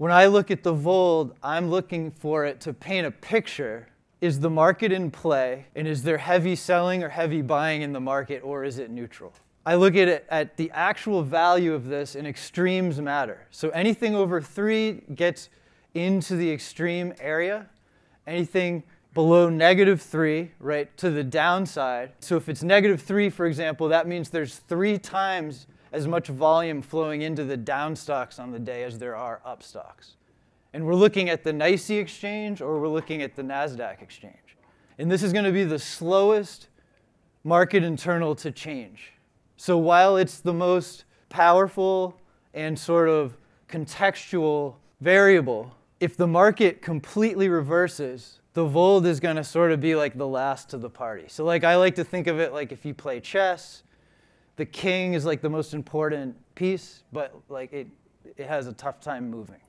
When I look at the VOLD, I'm looking for it to paint a picture. Is the market in play? And is there heavy selling or heavy buying in the market, or is it neutral? I look at it at the actual value of this, and extremes matter. So anything over three gets into the extreme area. Anything below negative three, right, to the downside. So if it's negative three, for example, that means there's three times as much volume flowing into the down stocks on the day as there are up stocks. And we're looking at the NYSE exchange or we're looking at the NASDAQ exchange. And this is going to be the slowest market internal to change. So while it's the most powerful and sort of contextual variable, if the market completely reverses, the VOLD is going to sort of be like the last to the party. So like I like to think of it like if you play chess, the king is like the most important piece, but like it, it has a tough time moving.